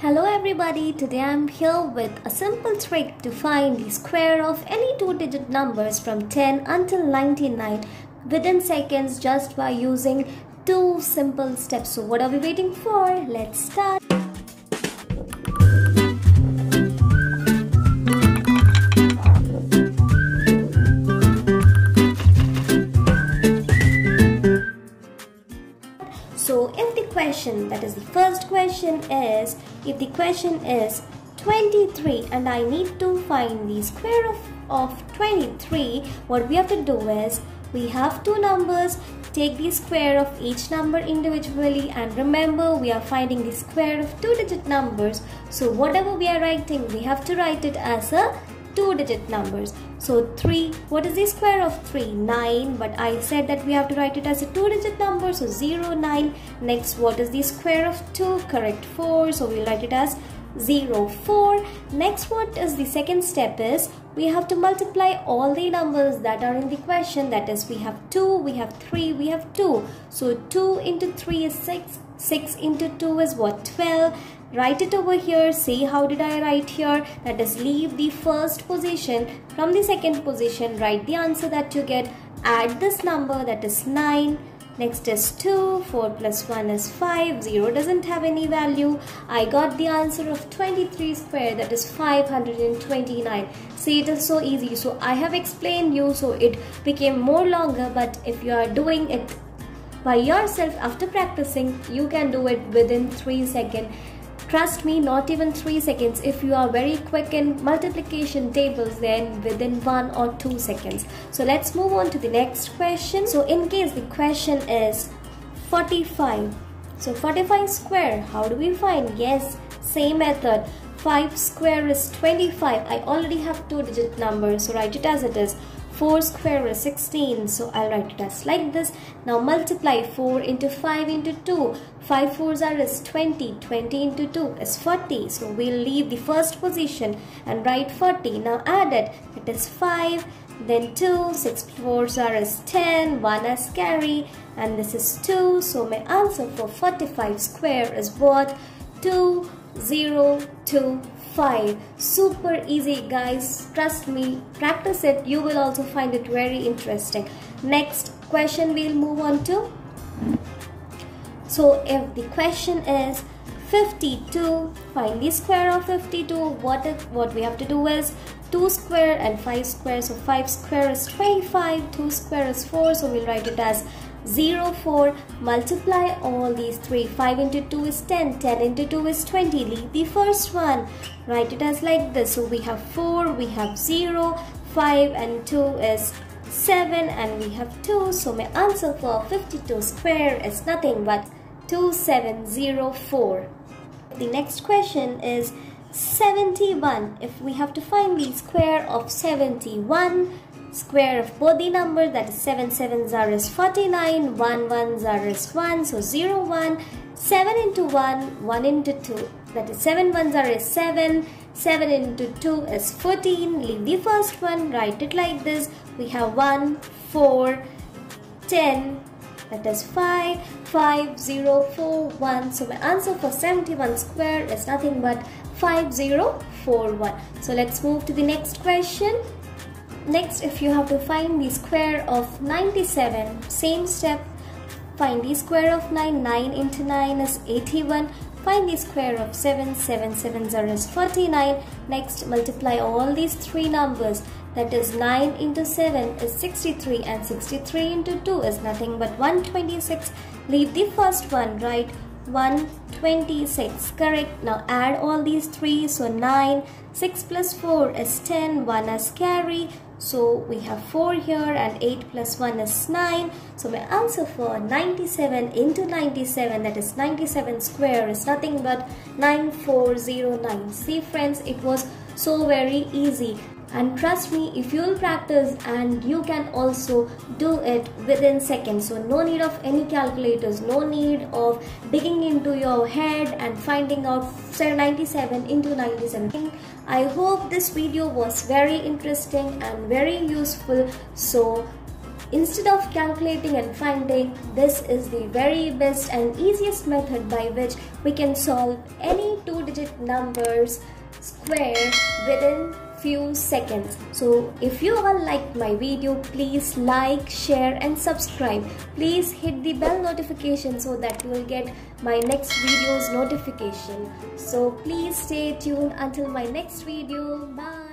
Hello everybody, today I'm here with a simple trick to find the square of any two digit numbers from 10 until 99 within seconds just by using two simple steps. So what are we waiting for? Let's start. So if the question, that is the first question is, if the question is 23 and I need to find the square of, of 23, what we have to do is, we have two numbers, take the square of each number individually and remember we are finding the square of two digit numbers. So whatever we are writing, we have to write it as a two digit numbers. So 3, what is the square of 3? 9, but I said that we have to write it as a two digit number, so 0, 9. Next, what is the square of 2? Correct, 4, so we'll write it as 0, 4. Next, what is the second step is, we have to multiply all the numbers that are in the question, that is we have 2, we have 3, we have 2. So 2 into 3 is 6, 6 into 2 is what? 12 write it over here. See how did I write here? That is leave the first position from the second position. Write the answer that you get. Add this number that is 9 next is 2 4 plus 1 is 5 0 doesn't have any value. I got the answer of 23 square that is 529 see it is so easy. So I have explained you so it became more longer but if you are doing it by yourself after practicing you can do it within 3 seconds Trust me, not even 3 seconds. If you are very quick in multiplication tables, then within 1 or 2 seconds. So let's move on to the next question. So in case the question is 45. So 45 square, how do we find? Yes, same method. 5 square is 25. I already have two digit numbers, so write it as it is. 4 square is 16 so I'll write it as like this. Now multiply 4 into 5 into 2 5 4s are is 20 20 into 2 is 40 so we'll leave the first position and write 40 now add it. It is 5 then 2 6 4s are is 10 1 as carry. And this is 2 so my answer for 45 square is what? 2 0 2 5 super easy guys. Trust me. Practice it. You will also find it very interesting. Next question we'll move on to. So if the question is 52 find the square of 52 what if what we have to do is 2 square and 5 square. So 5 square is 25 2 square is 4 so we'll write it as 0, 4. Multiply all these three. 5 into 2 is 10. 10 into 2 is 20. Leave the first one. Write it as like this. So we have 4, we have 0, 5 and 2 is 7 and we have 2. So my answer for 52 square is nothing but 2704. The next question is 71. If we have to find the square of 71, square of both the numbers that is 7 7 are is 49 1 1 are is 1 so 0 1 7 into 1 1 into 2 that is 7 1 are is 7 7 into 2 is 14 leave the first one write it like this. We have 1 4 10 that is 5 5 0 4 1 so my answer for 71 square is nothing but 5041 so let's move to the next question Next, if you have to find the square of 97, same step, find the square of 9, 9 into 9 is 81, find the square of 7, 7, 7 0 is 49. Next, multiply all these three numbers, that is 9 into 7 is 63 and 63 into 2 is nothing but 126. Leave the first one, right? 126 correct now add all these three so 9 6 plus 4 is 10 1 is carry so we have 4 here and 8 plus 1 is 9. So my answer for 97 into 97 that is 97 square is nothing but 9409. See friends it was so very easy and trust me if you'll practice and you can also do it within seconds. So no need of any calculators no need of digging into your head and finding out 97 into 97 i hope this video was very interesting and very useful. So Instead of calculating and finding, this is the very best and easiest method by which we can solve any two digit numbers square within few seconds. So if you all like my video please like share and subscribe. Please hit the bell notification so that you will get my next videos notification. So please stay tuned until my next video. Bye